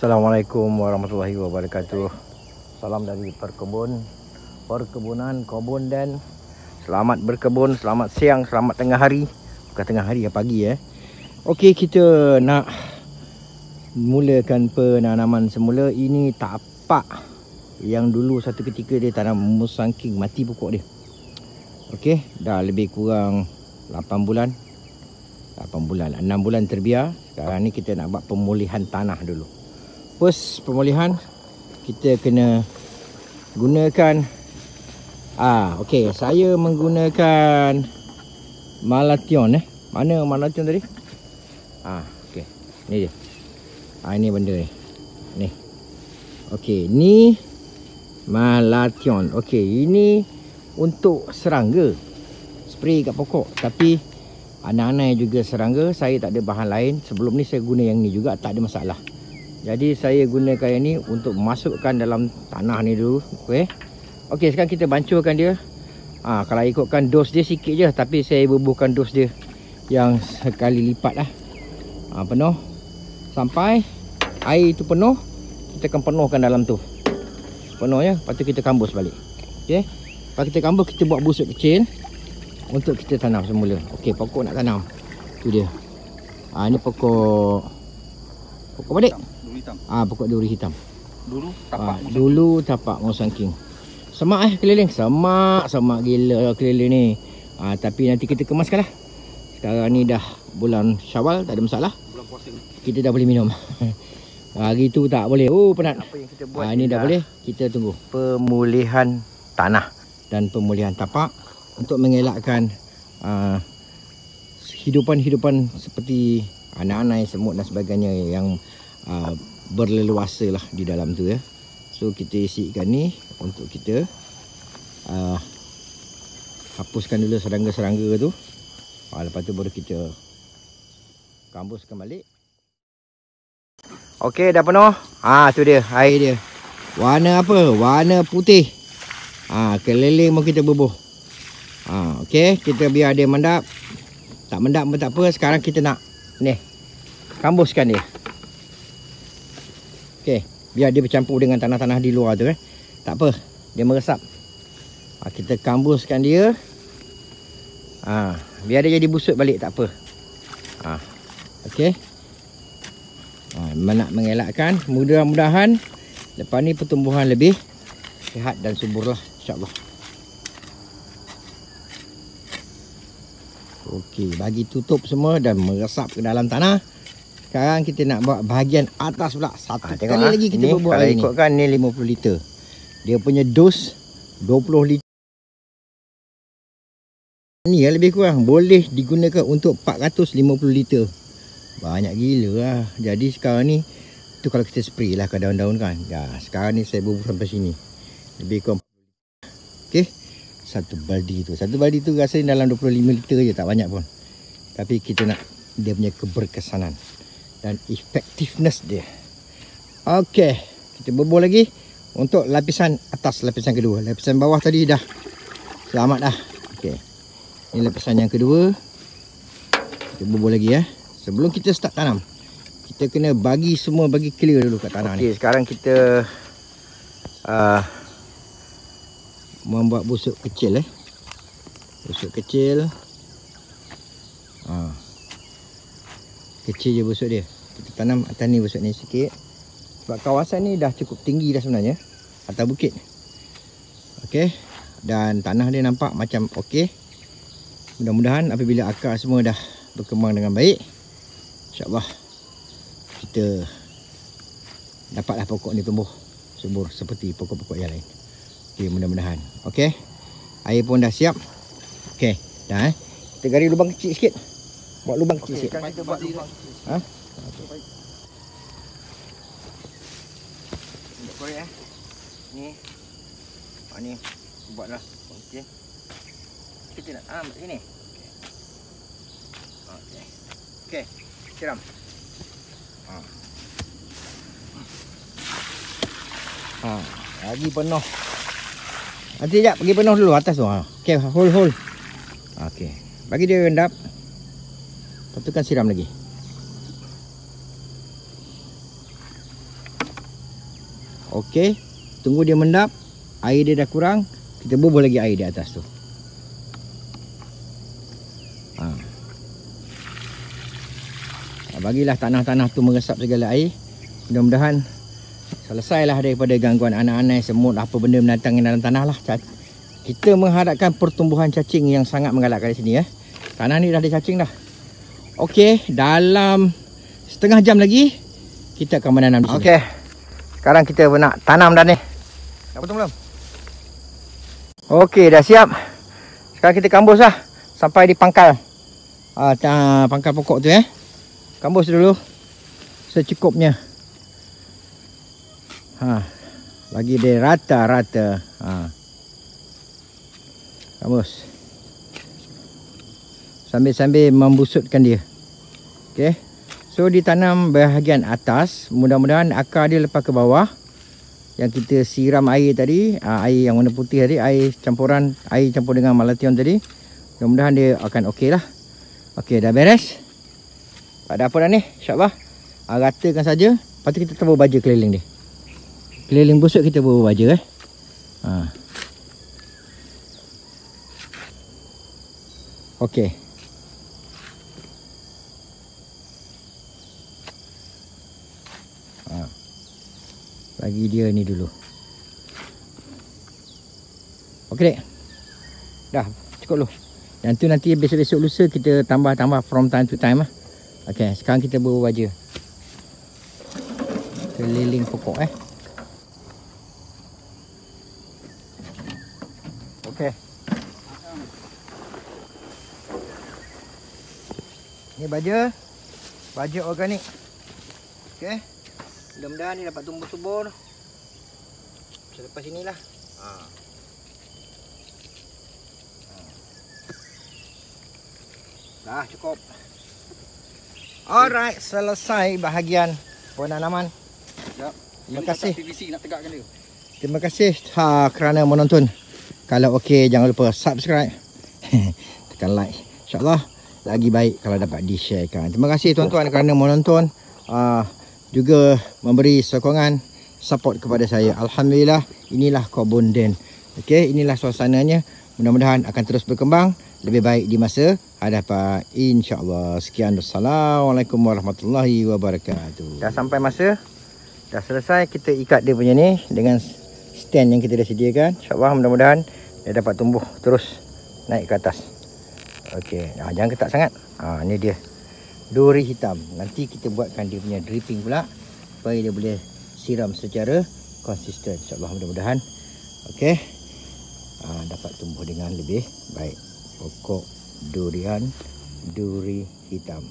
Assalamualaikum warahmatullahi wabarakatuh. Salam dari perkebun, perkebunan, kebun dan selamat berkebun, selamat siang, selamat tengah hari. Bukan tengah hari ya pagi ya. Okey, kita nak mulakan penanaman semula. Ini tapak yang dulu satu ketika dia tanam musangking mati pokok dia. Okey, dah lebih kurang 8 bulan. 8 bulan, 6 bulan terbiar. Sekarang ni kita nak buat pemulihan tanah dulu first pemulihan kita kena gunakan ah okey saya menggunakan malation eh. Mana malation tadi? Ah okey ni dia. Ah ini benda ni. Ni. Okey ni malation. Okey ini untuk serangga. Spray kat pokok. Tapi anak-anak juga serangga saya tak ada bahan lain. Sebelum ni saya guna yang ni juga. Tak ada masalah jadi saya gunakan yang ni untuk masukkan dalam tanah ni dulu. Okey. Okey, sekarang kita bancurkan dia. Ha, kalau ikutkan dos dia sikit je tapi saya bubuhkan dos dia yang sekali lipat lah. Ha, penuh. Sampai air tu penuh, kita akan penuhkan dalam tu. Penuh ya, lepas tu kita kambus balik. Okey. Lepas kita kambus, kita buat busuk kecil untuk kita tanam semula. Okey, pokok nak tanam. Tu dia. Ah, ha, ni pokok pokok badik hitam. Ah pokok duri hitam. Dulu tapak. Ah, dulu tapak Mosang King. Semak eh keliling. Semak semak gila keliling ni. Ah tapi nanti kita kemaskanlah. Sekarang ni dah bulan Syawal tak ada masalah. Bulan puasa Kita dah boleh minum. Hari tu tak boleh. Oh penat. Apa yang kita buat ah, ni dah, dah boleh. Kita tunggu pemulihan tanah dan pemulihan tapak untuk mengelakkan uh, hidupan-hidupan seperti anak-anak semut dan sebagainya yang uh, berleluasa lah di dalam tu ya. So kita isikan ni untuk kita uh, hapuskan dulu serangga-serangga tu. Uh, lepas tu baru kita kambuskan balik. Okey dah penuh. Ha tu dia air dia. Warna apa? Warna putih. Ha keliling pun kita bubuh. Ha okey kita biar dia mendap. Tak mendap pun tak apa. Sekarang kita nak ni kambuskan dia. Okey, biar dia bercampur dengan tanah-tanah di luar tu eh. Tak apa, dia meresap. Ha, kita kambuskan dia. Ha, biar dia jadi busuk balik tak apa. Ha, okey. Ha, nak mengelakkan mudah-mudahan lepas ni pertumbuhan lebih sihat dan subur lah insya-Allah. Okey, bagi tutup semua dan meresap ke dalam tanah. Sekarang kita nak buat bahagian atas pula. Satu ha, kali ha. lagi kita buat air ni. Kalau ikutkan ni 50 liter. Dia punya dos 20 liter. Ni yang lebih kurang. Boleh digunakan untuk 450 liter. Banyak gila lah. Jadi sekarang ni. tu kalau kita spray lah ke daun-daun kan. Ya, sekarang ni saya bubuh sampai sini. Lebih kurang. Okay. Satu baldi tu. Satu baldi tu rasanya dalam 25 liter je. Tak banyak pun. Tapi kita nak dia punya keberkesanan dan effectiveness dia. Okey, kita bubur lagi untuk lapisan atas, lapisan kedua. Lapisan bawah tadi dah selamat dah. Okey. Ini lapisan yang kedua. Kita bubur lagi ya. Sebelum kita start tanam, kita kena bagi semua bagi clear dulu kat tanah okay, ni. Okey, sekarang kita uh, membuat busuk kecil eh. Busuk kecil. Uh kecil je busuk dia. Kita tanam atas ni busuk ni sikit. Sebab kawasan ni dah cukup tinggi dah sebenarnya. Atas bukit. Ok dan tanah dia nampak macam ok mudah-mudahan apabila akar semua dah berkembang dengan baik insyaAllah kita dapatlah pokok ni tumbuh subur seperti pokok-pokok yang lain ok mudah-mudahan ok air pun dah siap ok dah eh kita gari lubang kecil sikit Buat lubang kecil sikit. Kita buat lubang kecil. Ha? Okey. Eh. Ni. Ha ni. Buatlah. Okey. Kita nak ah sini. Okey. Okey. Okey. Siram. Ha. Ha, lagi penuh. Nanti jap pergi penuh dulu atas tu. Ha. Okey, hold hold. Okey. Bagi dia rendap. Lepas tu kan siram lagi Okey. Tunggu dia mendap. Air dia dah kurang. Kita bubuh lagi air di atas tu. Ha bagilah tanah-tanah tu meresap segala air. Mudah-mudahan selesailah daripada gangguan anak-anak semut apa benda menatang dalam tanah lah. Kita menghadapkan pertumbuhan cacing yang sangat menggalakkan di sini ya. Tanah ni dah ada cacing dah. Okey, dalam setengah jam lagi kita akan menanam di sini. Okey. Sekarang kita nak tanam dah ni. Dah betul belum? Okey, dah siap. Sekarang kita kambus lah sampai di pangkal. Uh, pangkal pokok tu eh. Kambus dulu secukupnya. Ha. Lagi dia rata-rata. Ha. Kambus. Sambil-sambil membusutkan dia. Okey. So ditanam bahagian atas, mudah-mudahan akar dia lepas ke bawah. Yang kita siram air tadi, uh, air yang warna putih tadi, air campuran air campur dengan malation tadi. Mudah-mudahan dia akan okey lah. Okey, dah beres. Ada apa dah ni? InsyaAllah. Uh, ratakan saja. Lepas tu kita tabur baja keliling dia. Keliling busuk kita tabur baja eh. Ha. Okey. bagi dia ni dulu. Ok dek. Dah cukup dulu. Yang tu nanti besok-besok lusa kita tambah-tambah from time to time lah ok sekarang kita bawa baja. Keliling pokok eh ok ni baja baja organik ok Mudah-mudahan ni dapat tumbuh subur. Selepas inilah. Ha. Dah cukup. Alright, selesai bahagian penanaman. Yep. Terima kasih. PVC nak tegakkan dia. Terima kasih ha, kerana menonton. Kalau okey jangan lupa subscribe. Tekan like. InsyaAllah lagi baik kalau dapat di-sharekan. Terima kasih tuan-tuan kerana menonton. Uh, juga memberi sokongan support kepada saya. Alhamdulillah inilah kebun Den. Okey, inilah suasananya. Mudah-mudahan akan terus berkembang lebih baik di masa hadapan insya-Allah. Sekian Assalamualaikum warahmatullahi wabarakatuh. Dah sampai masa dah selesai kita ikat dia punya ni dengan stand yang kita dah sediakan. Insya-Allah mudah-mudahan dia dapat tumbuh terus naik ke atas. Okey, nah, jangan ketat sangat. Ha ni dia duri hitam. Nanti kita buatkan dia punya dripping pula supaya dia boleh siram secara konsisten. InsyaAllah mudah-mudahan. Okey. Ha, dapat tumbuh dengan lebih baik. Pokok durian duri hitam.